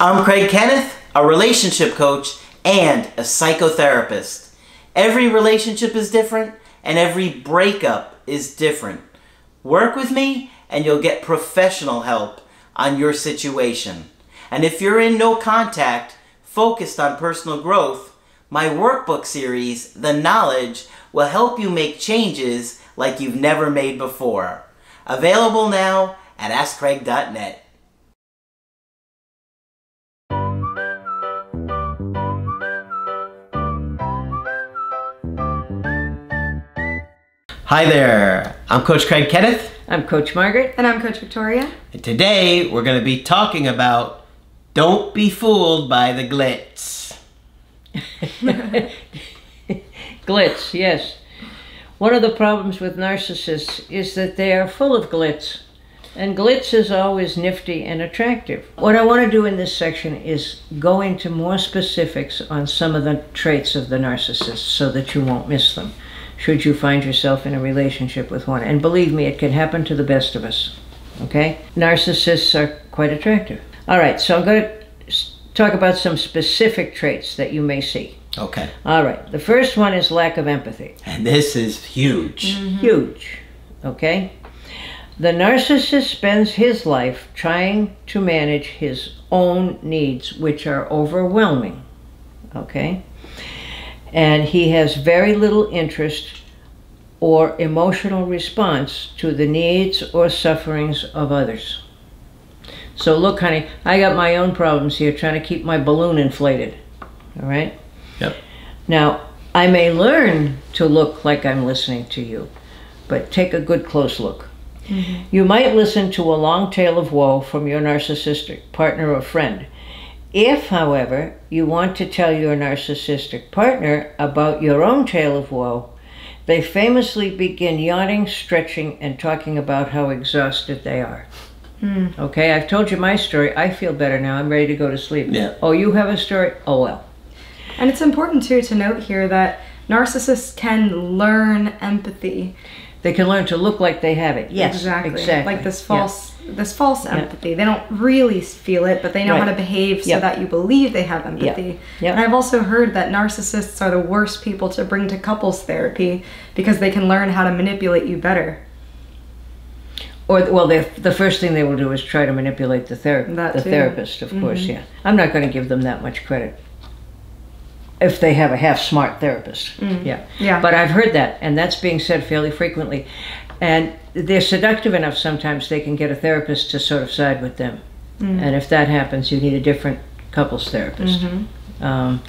I'm Craig Kenneth, a relationship coach and a psychotherapist. Every relationship is different and every breakup is different. Work with me and you'll get professional help on your situation. And if you're in no contact, focused on personal growth, my workbook series, The Knowledge, will help you make changes like you've never made before. Available now at AskCraig.net. Hi there, I'm Coach Craig Kenneth, I'm Coach Margaret. And I'm Coach Victoria. and today we're going to be talking about don't be fooled by the glitz. Glitz, yes. One of the problems with narcissists is that they are full of glitz. And glitz is always nifty and attractive. What I want to do in this section is go into more specifics on some of the traits of the narcissist so that you won't miss them should you find yourself in a relationship with one. And believe me, it can happen to the best of us. Okay? Narcissists are quite attractive. All right, so I'm going to talk about some specific traits that you may see. Okay. All right. The first one is lack of empathy. And this is huge. Mm-hmm. Huge. Okay? The narcissist spends his life trying to manage his own needs, which are overwhelming. Okay? And he has very little interest or emotional response to the needs or sufferings of others. So, look, honey, I got my own problems here trying to keep my balloon inflated. All right? Yep. Now, I may learn to look like I'm listening to you, but take a good close look. Mm-hmm. You might listen to a long tale of woe from your narcissistic partner or friend. If, however, you want to tell your narcissistic partner about your own tale of woe, they famously begin yawning, stretching, and talking about how exhausted they are. Hmm. Okay, I've told you my story. I feel better now. I'm ready to go to sleep. Yeah. Oh, you have a story? Oh, well. And it's important too to note here that narcissists can learn empathy. They can learn to look like they have it. Yes, exactly. exactly. Like this Yeah. false this false empathy. They don't really feel it, but they know how to behave so Yep. that you believe they have empathy. Yep. And I've also heard that narcissists are the worst people to bring to couples therapy because they can learn how to manipulate you better. Or well, they, the first thing they will do is try to manipulate the ther- That the too. Therapist, of mm-hmm. course. Yeah, I'm not going to give them that much credit. If they have a half smart therapist, yeah. Mm. Yeah. But I've heard that, and that's being said fairly frequently. And they're seductive enough sometimes they can get a therapist to sort of side with them. Mm. And if that happens, you need a different couples therapist. Mm-hmm. Um,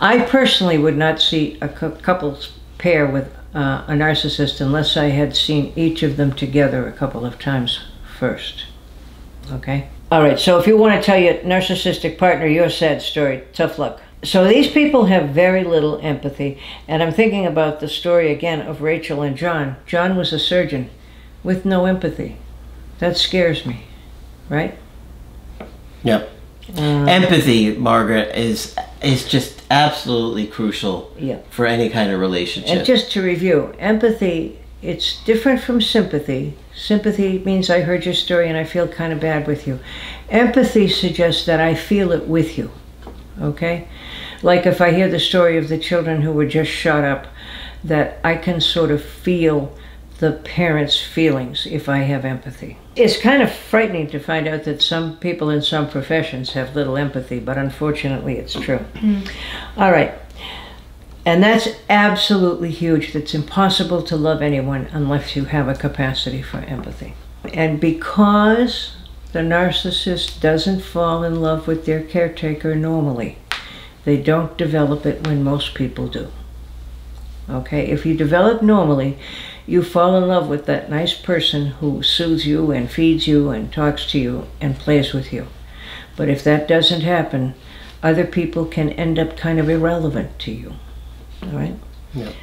I personally would not see a cou- couples pair with uh, a narcissist unless I had seen each of them together a couple of times first. Okay? All right, so if you want to tell your narcissistic partner your sad story, tough luck. So these people have very little empathy, and I'm thinking about the story again of Rachel and John. John was a surgeon with no empathy. That scares me, right? Yep. Uh, empathy, Margaret, is is just absolutely crucial Yeah. for any kind of relationship. And just to review, empathy, it's different from sympathy. Sympathy means I heard your story and I feel kind of bad with you. Empathy suggests that I feel it with you. Okay? Like if I hear the story of the children who were just shot up, that I can sort of feel the parents' feelings if I have empathy. It's kind of frightening to find out that some people in some professions have little empathy, but unfortunately it's true. Mm. All right. And that's absolutely huge. It's impossible to love anyone unless you have a capacity for empathy. And because the narcissist doesn't fall in love with their caretaker normally, they don't develop it when most people do. Okay, if you develop normally, you fall in love with that nice person who soothes you and feeds you and talks to you and plays with you. But if that doesn't happen, other people can end up kind of irrelevant to you. All right? Yep.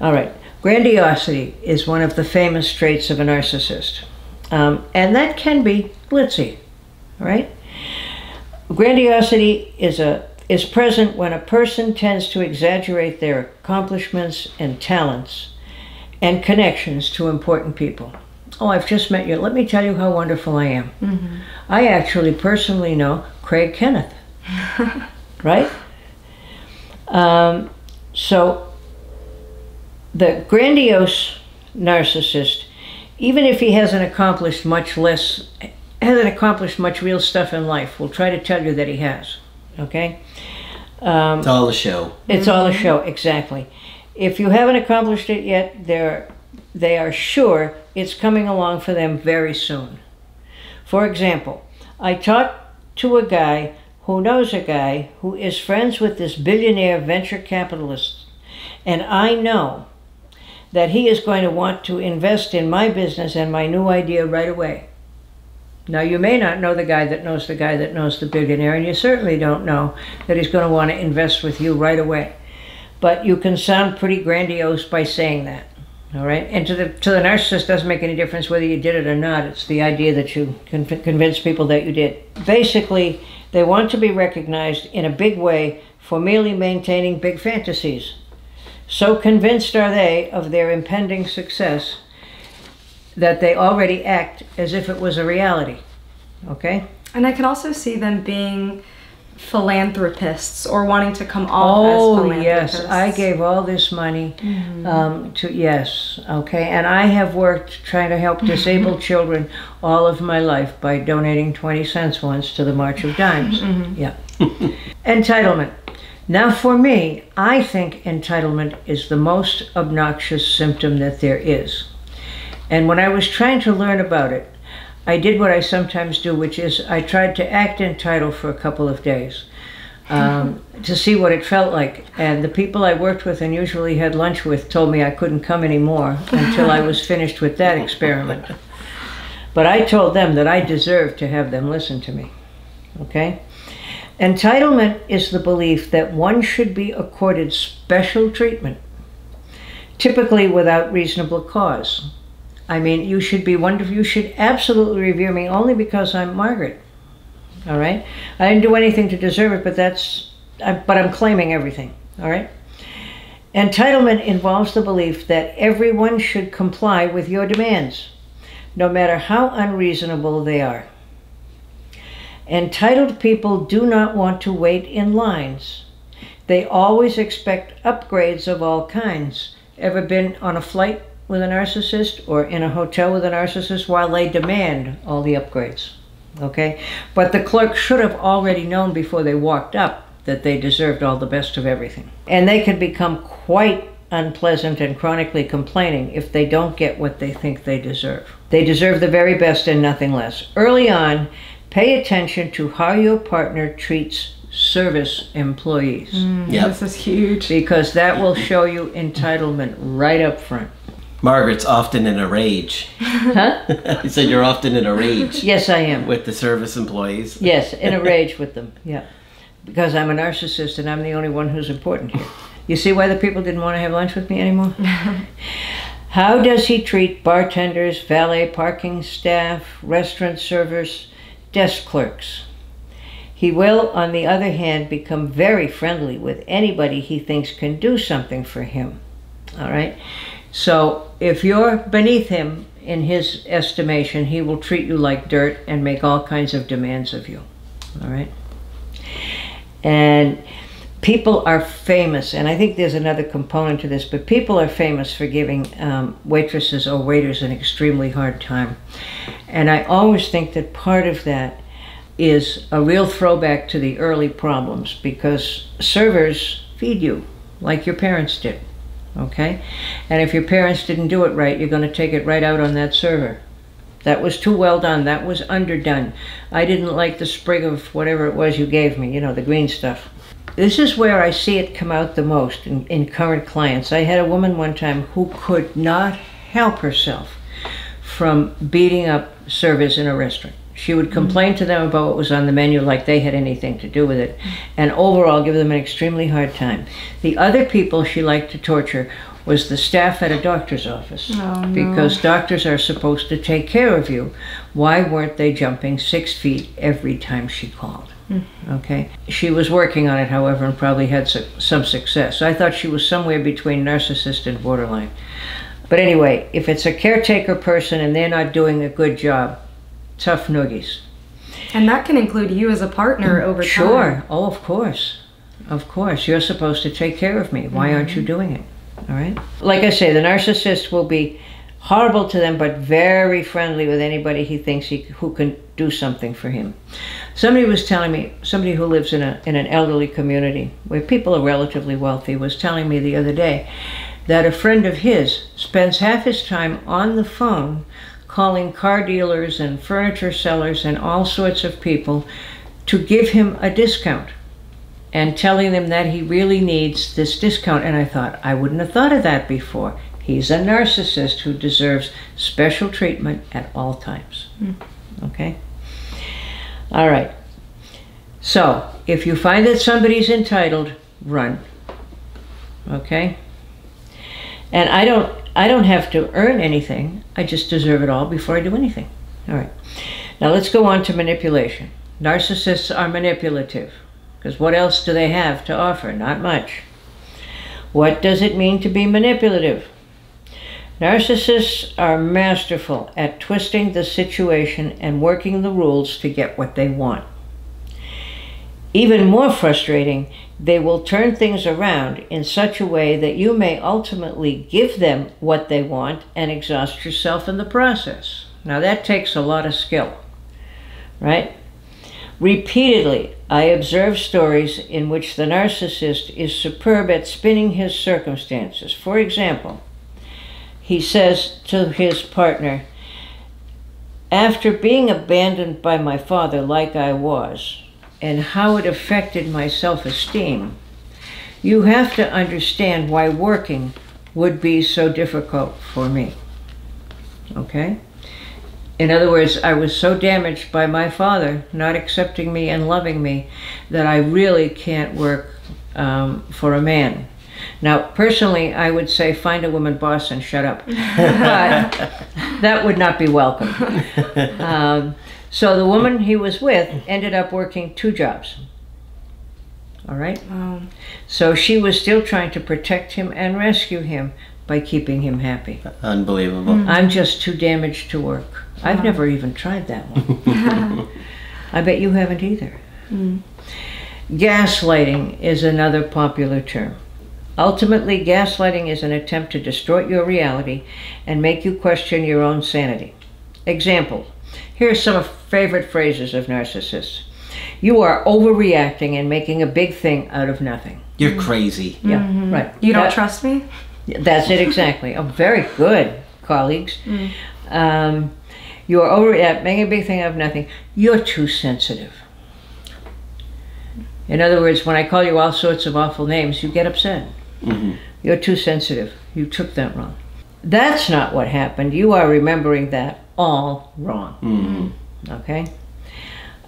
All right. Grandiosity is one of the famous traits of a narcissist. Um, and that can be glitzy. All right? Grandiosity is a is present when a person tends to exaggerate their accomplishments and talents and connections to important people. Oh, I've just met you. Let me tell you how wonderful I am. I actually personally know Craig Kenneth. right? Um, so the grandiose narcissist, even if he hasn't accomplished much less, hasn't accomplished much real stuff in life, will try to tell you that he has. Okay? Um, It's all a show. it's all a show, exactly. If you haven't accomplished it yet, they're, they are sure it's coming along for them very soon. For example, I talked to a guy who knows a guy who is friends with this billionaire venture capitalist, and I know that he is going to want to invest in my business and my new idea right away. Now, you may not know the guy that knows the guy that knows the billionaire, and you certainly don't know that he's going to want to invest with you right away. But you can sound pretty grandiose by saying that. All right, and to the to the narcissist doesn't make any difference whether you did it or not. It's the idea that you can convince people that you did. Basically, they want to be recognized in a big way for merely maintaining big fantasies. So convinced are they of their impending success that they already act as if it was a reality. Okay? And I can also see them being philanthropists or wanting to come off Oh yes, I gave all this money um, to yes, okay, and I have worked trying to help disabled children all of my life by donating twenty cents once to the March of Dimes. Yeah, entitlement. Now, for me, I think entitlement is the most obnoxious symptom that there is. And when I was trying to learn about it, I did what I sometimes do, which is I tried to act entitled for a couple of days um, to see what it felt like. And the people I worked with and usually had lunch with told me I couldn't come anymore until I was finished with that experiment. But I told them that I deserved to have them listen to me. Okay? Entitlement is the belief that one should be accorded special treatment, typically without reasonable cause. I mean, you should be wonderful. You should absolutely revere me only because I'm Margaret. All right? I didn't do anything to deserve it, but that's, I, but I'm claiming everything. All right? Entitlement involves the belief that everyone should comply with your demands, no matter how unreasonable they are. Entitled people do not want to wait in lines. They always expect upgrades of all kinds. Ever been on a flight with a narcissist or in a hotel with a narcissist while they demand all the upgrades? Okay? But the clerk should have already known before they walked up that they deserved all the best of everything. And they can become quite unpleasant and chronically complaining if they don't get what they think they deserve. They deserve the very best and nothing less. Early on, pay attention to how your partner treats service employees mm, Yep. This is huge. because that will show you entitlement right up front. Margaret's often in a rage. Huh? I said you're often in a rage Yes, I am. with the service employees. Yes, in a rage with them. Yeah. Because I'm a narcissist and I'm the only one who's important here. You see why the people didn't want to have lunch with me anymore? How does he treat bartenders, valet parking staff, restaurant servers, desk clerks? He will, on the other hand, become very friendly with anybody he thinks can do something for him. All right? So if you're beneath him in his estimation, he will treat you like dirt and make all kinds of demands of you. All right? And people are famous, and I think there's another component to this, but people are famous for giving um, waitresses or waiters an extremely hard time. And I always think that part of that is a real throwback to the early problems because servers feed you like your parents did. Okay? And if your parents didn't do it right, you're going to take it right out on that server. That was too well done. That was underdone. I didn't like the sprig of whatever it was you gave me, you know, the green stuff. This is where I see it come out the most in, in current clients. I had a woman one time who could not help herself from beating up servers in a restaurant. She would complain to them about what was on the menu like they had anything to do with it, and overall give them an extremely hard time. The other people she liked to torture was the staff at a doctor's office Oh, no. because doctors are supposed to take care of you. Why weren't they jumping six feet every time she called? Hmm. Okay. She was working on it, however, and probably had su- some success. I thought she was somewhere between narcissist and borderline. But anyway, if it's a caretaker person and they're not doing a good job, tough noogies. And that can include you as a partner mm, over time. Sure. Oh, of course. Of course. You're supposed to take care of me. Why aren't you mm-hmm. doing it? All right. Like I say, the narcissist will be horrible to them, but very friendly with anybody he thinks he who can do something for him. Somebody was telling me, somebody who lives in a in an elderly community where people are relatively wealthy, was telling me the other day that a friend of his spends half his time on the phone calling car dealers and furniture sellers and all sorts of people to give him a discount and telling them that he really needs this discount. And I thought, I wouldn't have thought of that before. He's a narcissist who deserves special treatment at all times. Hmm. Okay? All right. So, if you find that somebody's entitled, run. Okay? And I don't I don't have to earn anything. I just deserve it all before I do anything. All right. Now let's go on to manipulation. Narcissists are manipulative because what else do they have to offer? Not much. What does it mean to be manipulative? Narcissists are masterful at twisting the situation and working the rules to get what they want. Even more frustrating, they will turn things around in such a way that you may ultimately give them what they want and exhaust yourself in the process. Now, that takes a lot of skill, right? Repeatedly, I observe stories in which the narcissist is superb at spinning his circumstances. For example, he says to his partner, After being abandoned by my father like I was, and how it affected my self esteem, you have to understand why working would be so difficult for me. Okay? In other words, I was so damaged by my father not accepting me and loving me that I really can't work um, for a man. Now, personally, I would say find a woman boss and shut up. but that would not be welcome. Um, so the woman he was with ended up working two jobs. All right? Um, So she was still trying to protect him and rescue him by keeping him happy. Unbelievable. I'm just too damaged to work. I've never even tried that one. I bet you haven't either. Gaslighting is another popular term. Ultimately, gaslighting is an attempt to distort your reality and make you question your own sanity. Example here are some favorite phrases of narcissists. You are overreacting and making a big thing out of nothing. You're crazy. Yeah, right. you don't That- trust me? that's it exactly. Oh, very good, colleagues. Um, you are overreacting, at making a big thing out of nothing. You're too sensitive. In other words, when I call you all sorts of awful names, you get upset. Mhm. You're too sensitive. You took that wrong. That's not what happened. You are remembering that all wrong. Mhm. Okay?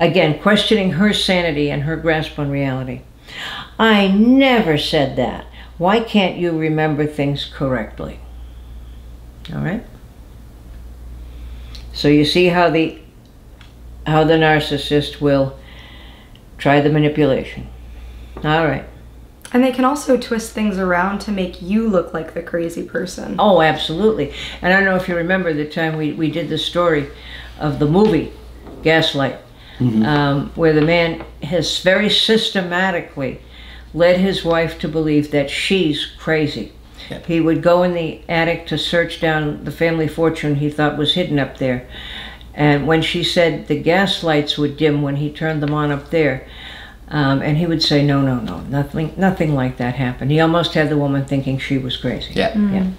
Again, questioning her sanity and her grasp on reality. I never said that. Why can't you remember things correctly? All right? So you see how the how the narcissist will try the manipulation. All right. And they can also twist things around to make you look like the crazy person. Oh, absolutely. And I don't know if you remember the time we, we did the story of the movie Gaslight, um, where the man has very systematically led his wife to believe that she's crazy. Yeah. He would go in the attic to search down the family fortune he thought was hidden up there. And when she said the gas lights would dim when he turned them on up there, um, and he would say, "No, no, no, nothing, nothing like that happened." He almost had the woman thinking she was crazy. Yeah. Yeah.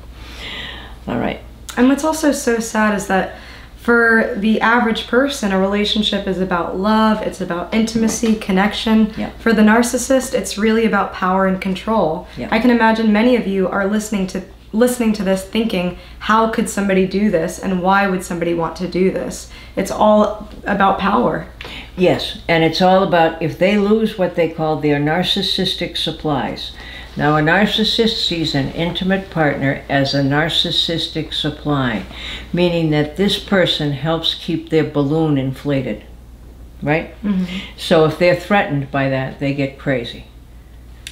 All right. And what's also so sad is that for the average person, a relationship is about love, it's about intimacy, connection. Yeah. For the narcissist, it's really about power and control. Yeah. I can imagine many of you are listening to listening to this thinking, how could somebody do this and why would somebody want to do this? It's all about power. Yes, and it's all about if they lose what they call their narcissistic supplies. Now, a narcissist sees an intimate partner as a narcissistic supply, meaning that this person helps keep their balloon inflated. Right? Mm-hmm. So if they're threatened by that, they get crazy.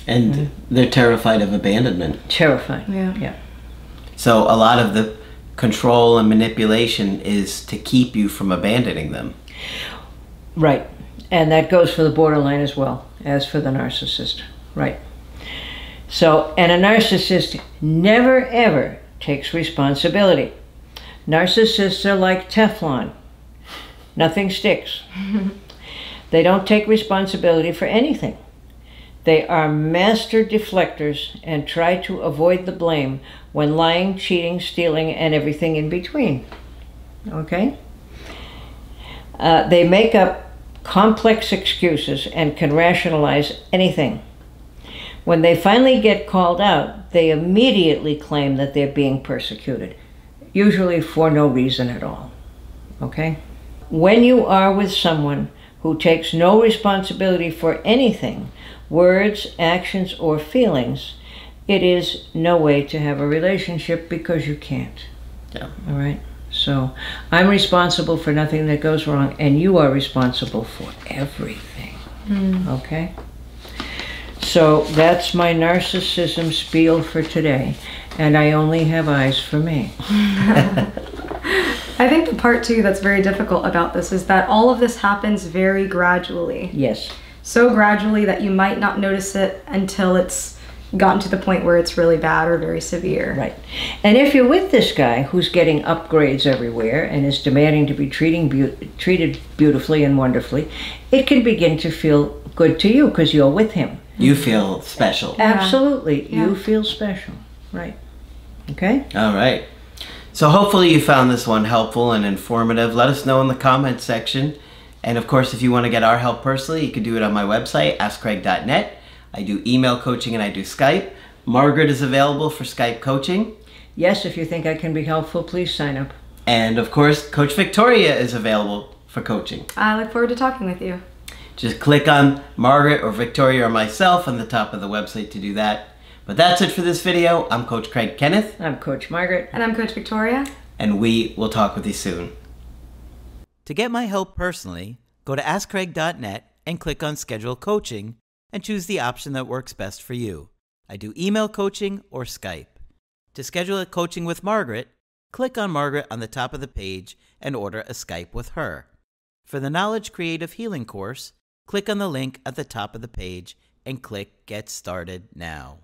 And mm-hmm. they're terrified of abandonment. Terrifying. Yeah. Yeah. So a lot of the control and manipulation is to keep you from abandoning them. Right. And that goes for the borderline as well as for the narcissist. Right. So, and a narcissist never ever takes responsibility. Narcissists are like Teflon. Nothing sticks. they don't take responsibility for anything. They are master deflectors and try to avoid the blame when lying, cheating, stealing, and everything in between. Okay? Uh, they make up complex excuses and can rationalize anything. When they finally get called out, they immediately claim that they're being persecuted, usually for no reason at all. Okay? When you are with someone who takes no responsibility for anything, words, actions, or feelings, it is no way to have a relationship because you can't. Yeah. All right? So I'm responsible for nothing that goes wrong, and you are responsible for everything. Hmm. Okay? So that's my narcissism spiel for today, and I only have eyes for me. I think the part too that's very difficult about this is that all of this happens very gradually. Yes. So gradually that you might not notice it until it's gotten to the point where it's really bad or very severe. Right. And if you're with this guy who's getting upgrades everywhere and is demanding to be treating beau- treated beautifully and wonderfully, it can begin to feel good to you because you're with him. You feel special. Absolutely. Yeah. You feel special. Right. Okay? All right. So hopefully you found this one helpful and informative. Let us know in the comments section. And of course, if you want to get our help personally, you can do it on my website, askcraig.net. I do email coaching and I do Skype. Margaret is available for Skype coaching. Yes, if you think I can be helpful, please sign up. And of course, Coach Victoria is available for coaching. I look forward to talking with you. Just click on Margaret or Victoria or myself on the top of the website to do that. But that's it for this video. I'm Coach Craig Kenneth, I'm Coach Margaret. And I'm Coach Victoria. and we will talk with you soon. To get my help personally, go to AskCraig.net and click on Schedule Coaching and choose the option that works best for you. I do email coaching or Skype. To schedule a coaching with Margaret, click on Margaret on the top of the page and order a Skype with her. For the Knowledge Creative Healing course, click on the link at the top of the page and click Get Started Now.